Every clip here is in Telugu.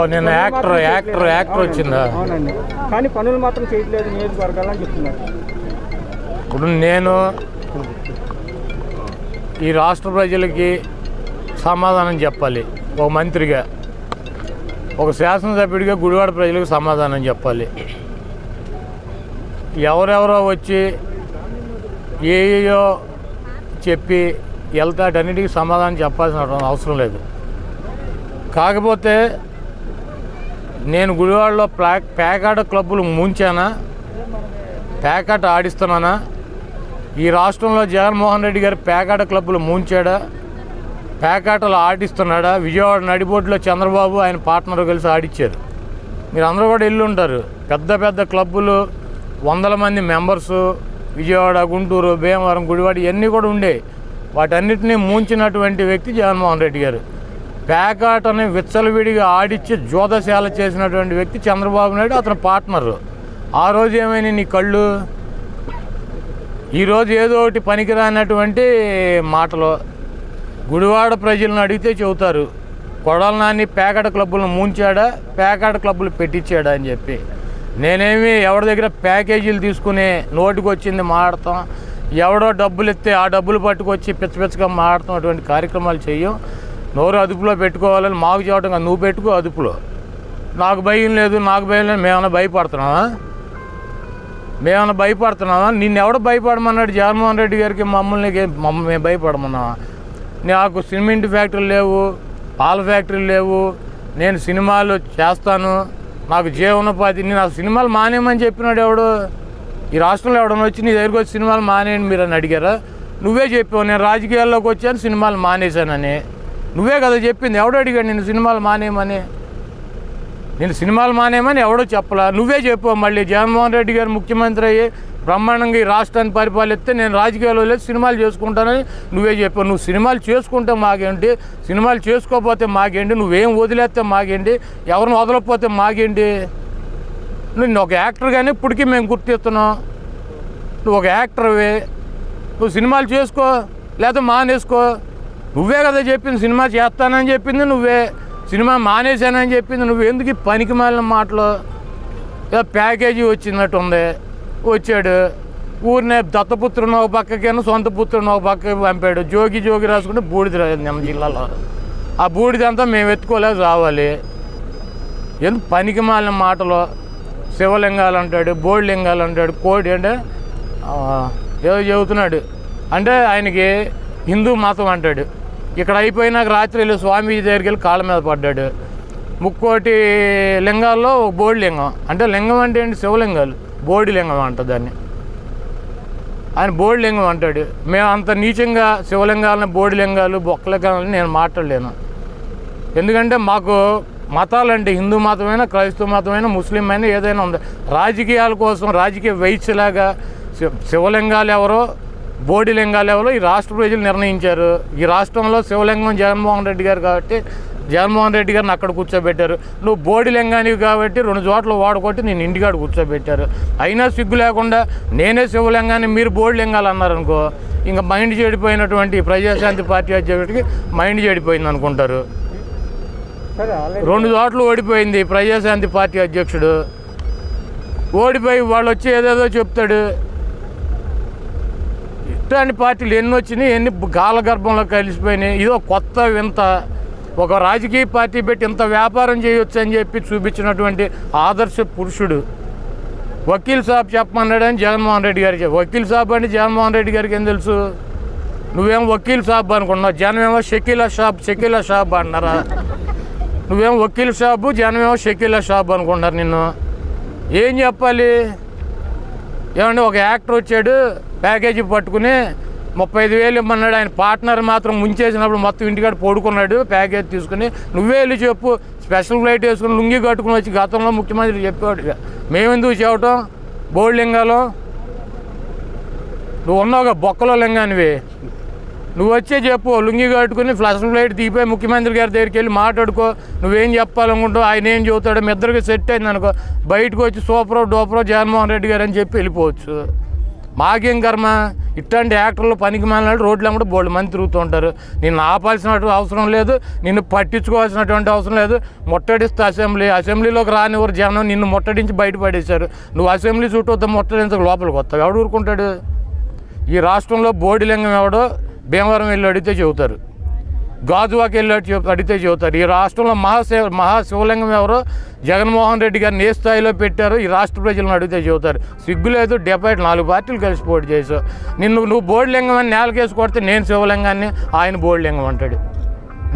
నిన్న యాక్టర్ యాక్టర్ యాక్టర్ వచ్చిందా? అవునండి. కానీ పనులు మాత్రం చేయట్లేదు నియోజకవర్గాలని చెప్తున్నారు. ఇప్పుడు నేను ఈ రాష్ట్ర ప్రజలకి సమాధానం చెప్పాలి. ఒక మంత్రిగా ఒక శాసనసభ్యుడిగా గుడివాడ ప్రజలకు సమాధానం చెప్పాలి. ఎవరెవరో వచ్చి ఏయో చెప్పి వెళ్తాటన్నిటికీ సమాధానం చెప్పాల్సిన అవసరం లేదు. కాకపోతే నేను గుడివాడలో ప్లా పేకాట క్లబ్బులు ముంచానా? పేకాట ఆడిస్తున్నానా? ఈ రాష్ట్రంలో జగన్మోహన్ రెడ్డి గారు పేకాట క్లబ్బులు ముంచాడా? పేకాటలు ఆడిస్తున్నాడా? విజయవాడ నడిబొడ్లో చంద్రబాబు ఆయన పార్ట్నర్ కలిసి ఆడిచ్చారు. మీరు అందరూ కూడా వెళ్ళి ఉంటారు పెద్ద పెద్ద క్లబ్బులు వందల మంది మెంబర్సు విజయవాడ గుంటూరు భీమవరం గుడివాడ ఇవన్నీ కూడా ఉండే. వాటన్నిటిని ముంచినటువంటి వ్యక్తి జగన్మోహన్ రెడ్డి గారు. పేకాటని విచ్చలవిడిగా ఆడిచ్చి జోదశాల చేసినటువంటి వ్యక్తి చంద్రబాబు నాయుడు అతని పార్ట్నరు. ఆ రోజు ఏమైనా నీ కళ్ళు? ఈరోజు ఏదో ఒకటి పనికిరానటువంటి మాటలు. గుడివాడ ప్రజలను అడిగితే చెబుతారు కొడల నాని పేకాట క్లబ్బులను ముంచాడా పేకాట క్లబ్బులు పెట్టించాడా అని చెప్పి. నేనేమి ఎవరి దగ్గర ప్యాకేజీలు తీసుకుని నోటికి వచ్చింది మాడతాం. ఎవడో డబ్బులు ఇస్తే ఆ డబ్బులు పట్టుకొచ్చి పిచ్చ పిచ్చగా మాడతాం అటువంటి కార్యక్రమాలు చేయం. నోరు అదుపులో పెట్టుకోవాలని మాకు చెప్పడం నువ్వు పెట్టుకో అదుపులో. నాకు భయం లేదు నాకు భయం లేదు. మేమన్నా భయపడుతున్నావా మేమన్నా భయపడుతున్నావా నిన్ను ఎవడ భయపడమన్నాడు జగన్మోహన్ రెడ్డి గారికి. మమ్మల్ని మమ్మల్ని మేము భయపడమన్నావా నాకు సిమెంట్ ఫ్యాక్టరీలు లేవు పాల ఫ్యాక్టరీలు లేవు. నేను సినిమాలు చేస్తాను. నాకు జీవనోపాధి. నేను ఆ సినిమాలు మానేయమని చెప్పినాడు ఎవడు? ఈ రాష్ట్రంలో ఎవడన్నా వచ్చి నీ దగ్గరికి వచ్చి సినిమాలు మానేయండి మీరు అని అడిగారా? నువ్వే చెప్పావు. నేను రాజకీయాల్లోకి వచ్చాను సినిమాలు మానేశానని. నువ్వే కదా చెప్పింది ఎవడో అడిగాడు నేను సినిమాలు మానేయమని. నేను సినిమాలు మానేయమని ఎవడో చెప్పలా. నువ్వే చెప్పు మళ్ళీ జగన్మోహన్ రెడ్డి గారు ముఖ్యమంత్రి అయ్యి బ్రహ్మాండంగా ఈ రాష్ట్రాన్ని పరిపాలిస్తే నేను రాజకీయాల్లో లేదు సినిమాలు చేసుకుంటానని నువ్వే చెప్పావు. నువ్వు సినిమాలు చేసుకుంటే మాకేంటి? సినిమాలు చేసుకోకపోతే మాకేంటి? నువ్వేం వదిలేస్తే మాకేంటి? ఎవరిని వదలకపోతే మాకేంటి? నువ్వు ఒక యాక్టర్గానే ఇప్పటికీ మేము గుర్తిస్తున్నాం. నువ్వు ఒక యాక్టర్వే. నువ్వు సినిమాలు చేసుకో లేకపోతే మానేసుకో. నువ్వే కదా చెప్పింది సినిమా చేస్తానని చెప్పింది నువ్వే సినిమా మానేశానని చెప్పింది నువ్వు ఎందుకు పనికి మాలిన మాటలు? ఏదో ప్యాకేజీ వచ్చినట్టు ఉంది వచ్చాడు. ఊరినే దత్తపుత్రుని ఒక పక్కకేను సొంత పుత్రుని ఒక పక్కకి పంపాడు. జోగి జోగి రాసుకుంటే బూడిద రాదు మన జిల్లాలో. ఆ బూడిదంతా మేము ఎత్తుకోలేదు రావాలి. ఎందుకు పనికి మాలిన మాటలు? శివలింగాలు అంటాడు బోడిలింగాలు అంటాడు కోడి అంటే ఏదో చెబుతున్నాడు. అంటే ఆయనకి హిందూ మతం అంటాడు. ఇక్కడ అయిపోయినాక రాత్రి వెళ్ళి స్వామీజీ దగ్గరికి వెళ్ళి కాళ్ళ మీద పడ్డాడు. ముక్కోటి లింగాల్లో ఒక బోడి లింగం. అంటే లింగం అంటే ఏంటి? శివలింగాలు. బోడి లింగం అంట దాన్ని. ఆయన బోడి లింగం అంటాడు. మేము అంత నీచంగా శివలింగాలని బోడి లింగాలు బొక్కలింగాలని నేను మాట్లాడలేను. ఎందుకంటే మాకు మతాలంటే హిందూ మతమైనా క్రైస్తవ మతమైనా ముస్లిం అయినా ఏదైనా ఉంది. రాజకీయాల కోసం రాజకీయ వైశ్యలాగా శివ- శివలింగాలు ఎవరో బోడి లింగాలు ఎవరో ఈ రాష్ట్ర ప్రజలు నిర్ణయించారు. ఈ రాష్ట్రంలో శివలింగం జగన్మోహన్ రెడ్డి గారు కాబట్టి జగన్మోహన్ రెడ్డి గారిని అక్కడ కూర్చోబెట్టారు. నువ్వు బోడి లింగానివి కాబట్టి రెండు చోట్ల వాడుకొట్టి నేను ఇంటికాడ కూర్చోబెట్టారు. అయినా సిగ్గు లేకుండా నేనే శివలింగాన్ని మీరు బోడి లింగాలు అన్నారనుకో ఇంకా మైండ్ చెడిపోయినటువంటి ప్రజాశాంతి పార్టీ అధ్యక్షుడికి మైండ్ చెడిపోయింది అనుకుంటారు. రెండు చోట్ల ఓడిపోయింది ప్రజాశాంతి పార్టీ అధ్యక్షుడు. ఓడిపోయి వాళ్ళు వచ్చి ఏదేదో చెప్తాడు. ఇట్లాంటి పార్టీలు ఎన్ని వచ్చినాయి ఎన్ని గాలగర్భంలో కలిసిపోయినాయి ఇదో కొత్త వింత. ఒక రాజకీయ పార్టీ పెట్టి ఇంత వ్యాపారం చేయొచ్చు అని చెప్పి చూపించినటువంటి ఆదర్శ పురుషుడు. వకీల్ సాబ్ చెప్పమన్నాడని జగన్మోహన్ రెడ్డి గారికి వకీల్ సాబ్ అంటే జగన్మోహన్ రెడ్డి గారికి ఏం తెలుసు? నువ్వేం వకీల్ సాబ్ అనుకున్నావు జనమేమో షకీలా షాబ్ షకీలా షాబ్ అన్నారా? నువ్వేం వకీల్ షాబు జనమేమో షకీలా షాబ్ అనుకున్నారు నిన్ను. ఏం చెప్పాలి? ఏమంటే ఒక యాక్టర్ వచ్చాడు. ప్యాకేజీ పట్టుకుని ముప్పై ఐదు వేలు ఇమ్మన్నాడు. ఆయన పార్ట్నర్ మాత్రం ముంచేసినప్పుడు మొత్తం ఇంటికాడ పడుకున్నాడు. ప్యాకేజ్ తీసుకుని నువ్వే వెళ్ళి చెప్పు. స్పెషల్ ఫ్లైట్ వేసుకుని లుంగి కట్టుకుని వచ్చి గతంలో ముఖ్యమంత్రి చెప్పాడు మేమెందుకు చెప్పటం? బోర్డు లింగాలు. నువ్వు ఉన్నావుగా బొక్కలో లింగానివి. నువ్వు వచ్చే చెప్పు. లుంగి కట్టుకుని ఫ్లష్ ఫ్లైట్ దిగిపోయి ముఖ్యమంత్రి గారి దగ్గరికి వెళ్ళి మాట్లాడుకో. నువ్వేం చెప్పాలనుకుంటావు ఆయన ఏం చెబుతాడో మీ ఇద్దరికి సెట్ అయింది అనుకో. బయటకు వచ్చి సూపరో డోపరో జగన్మోహన్ రెడ్డి గారు అని చెప్పి వెళ్ళిపోవచ్చు. మాకేం కర్మ? ఇట్లాంటి యాక్టర్లు పనికి మాలినాడు రోడ్లు అమ్మడు బోల్డ్ మంది తిరుగుతూ ఉంటారు. నిన్ను ఆపాల్సిన అవసరం లేదు నిన్ను పట్టించుకోవాల్సినటువంటి అవసరం లేదు. ముట్టడిస్తే అసెంబ్లీ అసెంబ్లీలోకి రానివ్వరు జనం నిన్ను ముట్టడించి బయటపడేశారు నువ్వు అసెంబ్లీ చుట్టూ ముట్టడించక లోపలికి వస్తావు. ఎవడు ఊరుకుంటాడు? ఈ రాష్ట్రంలో బోడిలింగం ఎవడో భీమవరం వెళ్ళి అడిగితే చెబుతారు. గాజువాకి వెళ్ళి చెప్ అడిగితే చెబుతారు. ఈ రాష్ట్రంలో మహాశివ మహాశివలింగం ఎవరో? జగన్మోహన్ రెడ్డి గారిని ఏ స్థాయిలో పెట్టారు? ఈ రాష్ట్ర ప్రజలను అడిగితే చెబుతారు. సిగ్గు లేదు డెబ్బై నాలుగు పార్టీలు కలిసి పోటీ చేశావు. నిన్ను నువ్వు బోర్డులింగం అని నేలకేసి కొడితే నేను శివలింగాన్ని ఆయన బోర్డులింగం అంటాడు.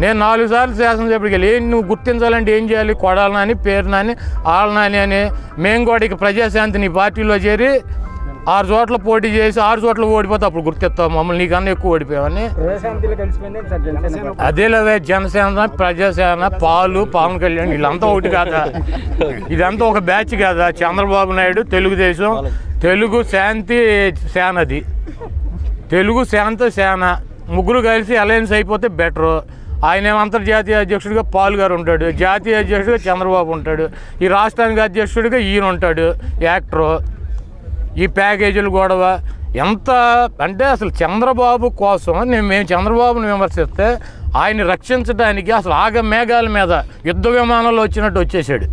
నేను నాలుగు సార్లు శాసనసభ్యుడికి వెళ్ళి నువ్వు గుర్తించాలంటే ఏం చేయాలి? కొడాలనాని పేరునాని ఆలనాని అని. మేము కూడా ఇక ప్రజాశాంతి నీ పార్టీలో చేరి ఆరు చోట్ల పోటీ చేసి ఆరు చోట్ల ఓడిపోతే అప్పుడు గుర్తిస్తాం మమ్మల్ని నీకన్నా ఎక్కువ ఓడిపోయామని ప్రజాశాంతిలో జనసేన అదేలేవే జనసేన ప్రజాసేన పాలు పవన్ కళ్యాణ్ వీళ్ళంతా ఒకటి కాదా? ఇదంతా ఒక బ్యాచ్ కాదా? చంద్రబాబు నాయుడు తెలుగుదేశం తెలుగు శాంతి సేనది తెలుగు శాంత సేన ముగ్గురు కలిసి అలయన్స్ అయిపోతే బెటరు ఆయన అంతర్జాతీయ అధ్యక్షుడిగా పాల్ గారు ఉంటాడు. జాతీయ అధ్యక్షుడిగా చంద్రబాబు ఉంటాడు. ఈ రాష్ట్రానికి అధ్యక్షుడిగా ఈయన ఉంటాడు. యాక్టరు. ఈ ప్యాకేజీలు గొడవ ఎంత అంటే అసలు చంద్రబాబు కోసం నేను మేము చంద్రబాబుని విమర్శిస్తే ఆయన్ని రక్షించడానికి అసలు ఆగ మేఘాల మీద యుద్ధ విమానంలో వచ్చినట్టు వచ్చేసాడు.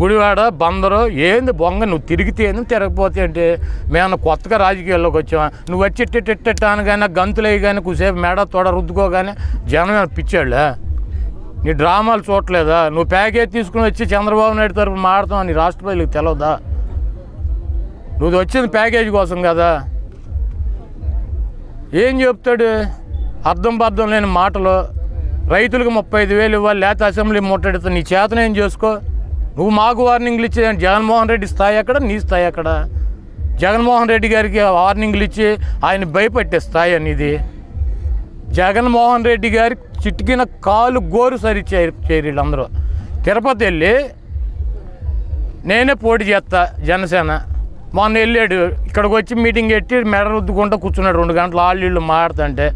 గుడివాడ బందరు ఏంది బొంగ నువ్వు తిరిగితే ఏంది తిరగపోతే అంటే మేము కొత్తగా రాజకీయాల్లోకి వచ్చాం నువ్వు వచ్చి ఇట్టిట్టిట్ట అనగానే గంతులు కానీ కుసేపు మేడ తోడ రుద్దుకోగానే జనం ఏమైనా నీ డ్రామాలు చూడలేదా నువ్వు ప్యాకేజ్ తీసుకుని వచ్చి చంద్రబాబు నాయుడు తరపున మాడతావు? నీ రాష్ట్రపతికి తెలవదా? నువ్వు వచ్చింది ప్యాకేజ్ కోసం కదా. ఏం చెప్తాడు? అర్థం బద్ధం లేని మాటలు రైతులకు ముప్పై ఐదు వేలు ఇవ్వాలి లేకపోతే అసెంబ్లీ ముట్టడితే నీ చేతన ఏం చేసుకో? నువ్వు మాకు వార్నింగ్లు ఇచ్చే జగన్మోహన్ రెడ్డి స్థాయి ఎక్కడ? నీ స్థాయి ఎక్కడ? జగన్మోహన్ రెడ్డి గారికి వార్నింగ్లు ఇచ్చి ఆయన భయపెట్టే స్థాయి అనేది. జగన్మోహన్ రెడ్డి గారి చిటికిన కాలు గోరు సరి చేరీళ్ళందరూ. వీళ్ళందరూ తిరుపతి వెళ్ళి నేనే పోటీ చేస్తా జనసేన. మొన్న వెళ్ళాడు. ఇక్కడికి వచ్చి మీటింగ్ పెట్టి మెడ రుద్దుకుంటూ కూర్చున్నాడు రెండు గంటలు. వాళ్ళు వీళ్ళు మాట్లాడుతుంటే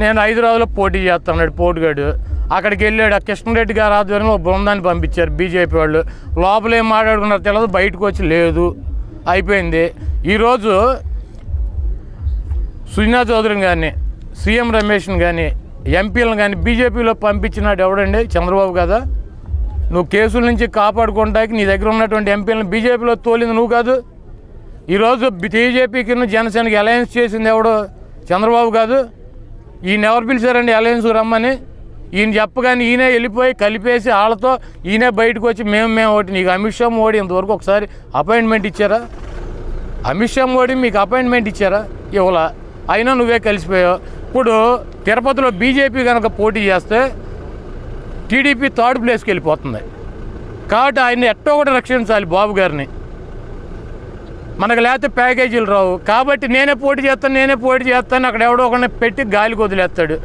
నేను హైదరాబాద్లో పోటీ చేస్తున్నాడు పోటీగాడు. అక్కడికి వెళ్ళాడు. ఆ కృష్ణారెడ్డి గారు ఆధ్వర్యంలో ఒక బృందాన్ని పంపించారు బీజేపీ వాళ్ళు. లోపల ఏం మాట్లాడుకున్నారో తెలియదు బయటకు వచ్చి లేదు. అయిపోయింది. ఈరోజు సుజనా చౌదరిని కానీ సీఎం రమేష్ని కానీ ఎంపీలను కానీ బీజేపీలో పంపించినాడు ఎవడండి? చంద్రబాబు కదా. నువ్వు కేసుల నుంచి కాపాడుకోవడానికి నీ దగ్గర ఉన్నటువంటి ఎంపీలను బీజేపీలో తోలింది నువ్వు కాదు. ఈరోజు బీజేపీకి జనసేనకి అలయన్స్ చేసింది ఎవడు చంద్రబాబు కాదు. ఈయన ఎవరు పిలిచారండి అలయన్స్ రమ్మని? ఈయన చెప్పగానే ఈయనే వెళ్ళిపోయి కలిపేసి వాళ్ళతో ఈయనే బయటకు వచ్చి మేము మేము ఒకటి నీకు అమిత్ షా మోడీ ఇంతవరకు ఒకసారి అపాయింట్మెంట్ ఇచ్చారా? అమిత్ షా మోడీ మీకు అపాయింట్మెంట్ ఇచ్చారా? ఇవ్వలా. అయినా నువ్వే కలిసిపోయావు. ఇప్పుడు తిరుపతిలో బీజేపీ కనుక పోటీ చేస్తే టీడీపీ థర్డ్ ప్లేస్కి వెళ్ళిపోతుంది. కాబట్టి ఆయన ఎట్టో కూడా రక్షించాలి బాబు గారిని. మనకు లేకపోతే ప్యాకేజీలు రావు. కాబట్టి నేనే పోటీ చేస్తాను నేనే పోటీ చేస్తాను. అక్కడ ఎవడో ఒకరిని పెట్టి గాలికి వదిలేస్తాడు.